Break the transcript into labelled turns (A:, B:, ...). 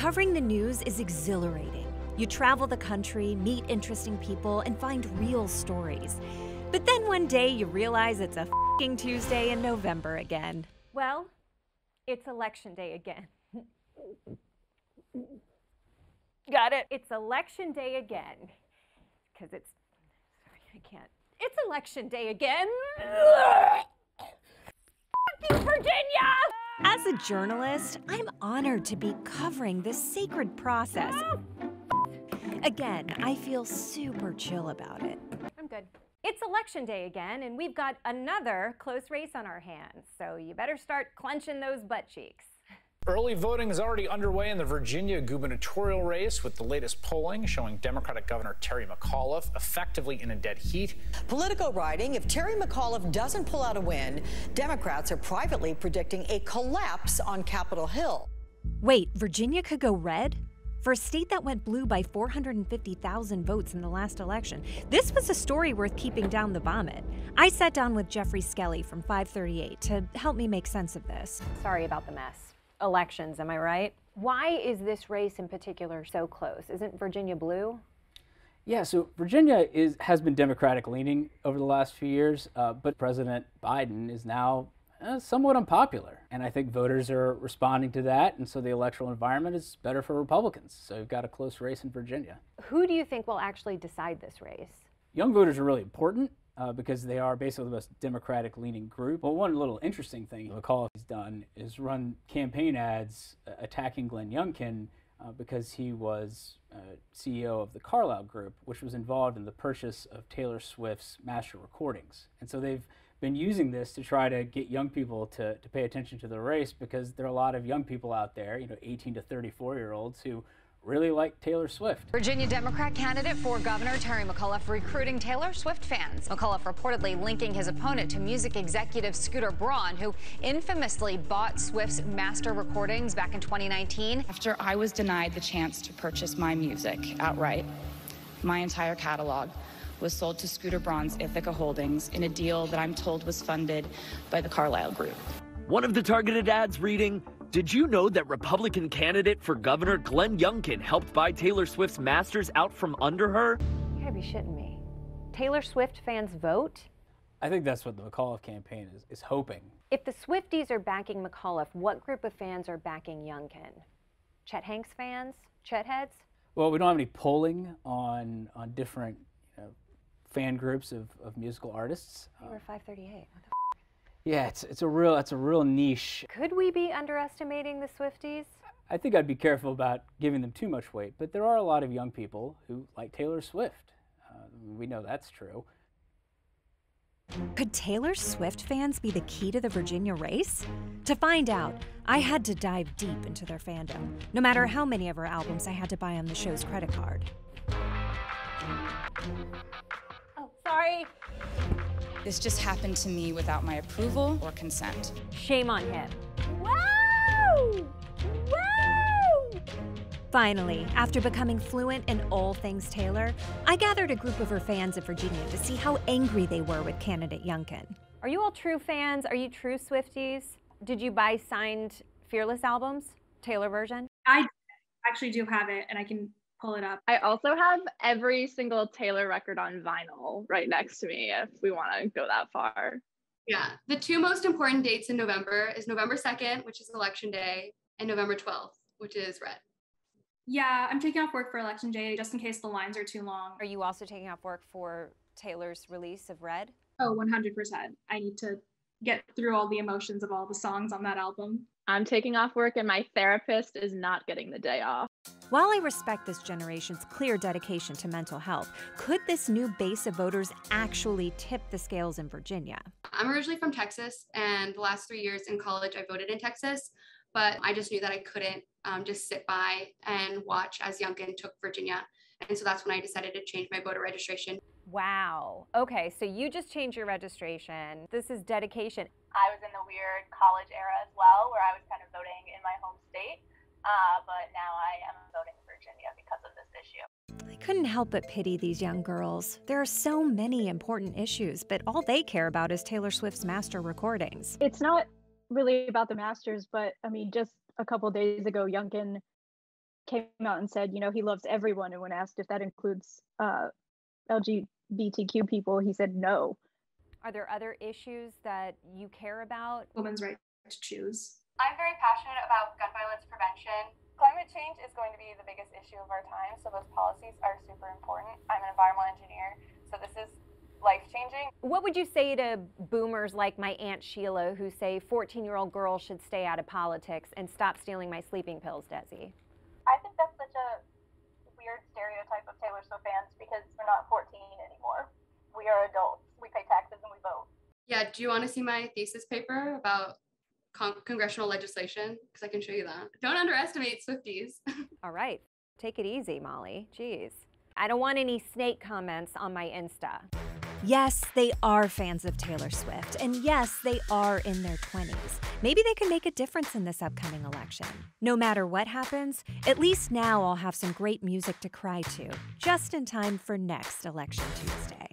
A: Covering the news is exhilarating. You travel the country, meet interesting people, and find real stories. But then one day you realize it's a fing Tuesday in November again.
B: Well, it's election day again. Got it. It's election day again. Because it's. Sorry, I can't. It's election day again. Virginia!
A: As a journalist, I'm honored to be covering this sacred process. Again, I feel super chill about it.
B: I'm good. It's election day again, and we've got another close race on our hands, so you better start clenching those butt cheeks.
C: Early voting is already underway in the Virginia gubernatorial race, with the latest polling showing Democratic Governor Terry McAuliffe effectively in a dead heat.
D: Politico writing if Terry McAuliffe doesn't pull out a win, Democrats are privately predicting a collapse on Capitol Hill.
A: Wait, Virginia could go red? For a state that went blue by 450,000 votes in the last election, this was a story worth keeping down the vomit. I sat down with Geoffrey Skelley from 538 to help me make sense of this.
B: Sorry about the mess elections, am I right? Why is this race in particular so close? Isn't Virginia blue?
E: Yeah, so Virginia is has been Democratic leaning over the last few years, uh, but President Biden is now uh, somewhat unpopular, and I think voters are responding to that, and so the electoral environment is better for Republicans. So you've got a close race in Virginia.
B: Who do you think will actually decide this race?
E: Young voters are really important uh, because they are basically the most Democratic leaning group. Well, one little interesting thing McCall has done is run campaign ads uh, attacking Glenn Youngkin uh, because he was uh, CEO of the Carlyle Group, which was involved in the purchase of Taylor Swift's master recordings. And so they've been using this to try to get young people to, to pay attention to the race because there are a lot of young people out there, you know, 18 to 34 year olds who really like Taylor Swift.
F: Virginia Democrat candidate for governor Terry McAuliffe recruiting Taylor Swift fans. McAuliffe reportedly linking his opponent to music executive Scooter Braun, who infamously bought Swift's master recordings back in 2019.
G: After I was denied the chance to purchase my music outright, my entire catalog was sold to Scooter Braun's Ithaca Holdings in a deal that I'm told was funded by the Carlyle Group.
H: One of the targeted ads reading, did you know that Republican candidate for governor Glenn Youngkin helped buy Taylor Swift's masters out from under her?
B: You gotta be shitting me. Taylor Swift fans vote?
E: I think that's what the McAuliffe campaign is, is hoping.
B: If the Swifties are backing McAuliffe, what group of fans are backing Youngkin? Chet Hanks fans? Chet heads?
E: Well, we don't have any polling on on different you know, fan groups of, of musical artists.
B: They were 538.
E: Yeah, it's it's a real it's a real niche.
B: Could we be underestimating the Swifties?
E: I think I'd be careful about giving them too much weight, but there are a lot of young people who like Taylor Swift. Uh, we know that's true.
A: Could Taylor Swift fans be the key to the Virginia race? To find out, I had to dive deep into their fandom, no matter how many of her albums I had to buy on the show's credit card.
B: Oh, sorry.
G: This just happened to me without my approval or consent.
B: Shame on him. Woo! Woo!
A: Finally, after becoming fluent in all things Taylor, I gathered a group of her fans in Virginia to see how angry they were with candidate Youngkin.
B: Are you all true fans? Are you true Swifties? Did you buy signed Fearless albums, Taylor version?
I: I actually do have it, and I can pull it up.
J: I also have every single Taylor record on vinyl right next to me if we want to go that far.
K: Yeah, the two most important dates in November is November 2nd, which is election day, and November 12th, which is red.
I: Yeah, I'm taking off work for election day just in case the lines are too long.
B: Are you also taking off work for Taylor's release of Red?
I: Oh, 100%. I need to get through all the emotions of all the songs on that album.
J: I'm taking off work and my therapist is not getting the day off.
A: While I respect this generation's clear dedication to mental health, could this new base of voters actually tip the scales in Virginia?
K: I'm originally from Texas, and the last three years in college, I voted in Texas, but I just knew that I couldn't um, just sit by and watch as Youngkin took Virginia. And so that's when I decided to change my voter registration.
B: Wow. Okay, so you just changed your registration. This is dedication.
L: I was in the weird college era as well, where I was kind of voting in my home state. Uh, but now I am voting Virginia because of this issue.
A: I couldn't help but pity these young girls. There are so many important issues, but all they care about is Taylor Swift's master recordings.
M: It's not really about the masters, but I mean, just a couple days ago, Youngkin came out and said, you know, he loves everyone. And when asked if that includes uh, LGBTQ people, he said no.
B: Are there other issues that you care about?
I: Women's right to choose.
L: I'm very passionate about gun violence prevention. Climate change is going to be the biggest issue of our time, so those policies are super important. I'm an environmental engineer, so this is life changing.
B: What would you say to boomers like my Aunt Sheila who say 14 year old girls should stay out of politics and stop stealing my sleeping pills, Desi?
L: I think that's such a weird stereotype of Taylor Swift fans because we're not 14 anymore. We are adults. We pay taxes and we vote.
K: Yeah, do you want to see my thesis paper about con- congressional legislation? Because I can show you that. Don't underestimate Swifties.
B: All right. Take it easy, Molly. Jeez. I don't want any snake comments on my Insta.
A: Yes, they are fans of Taylor Swift, and yes, they are in their 20s. Maybe they can make a difference in this upcoming election. No matter what happens, at least now I'll have some great music to cry to, just in time for next Election Tuesday.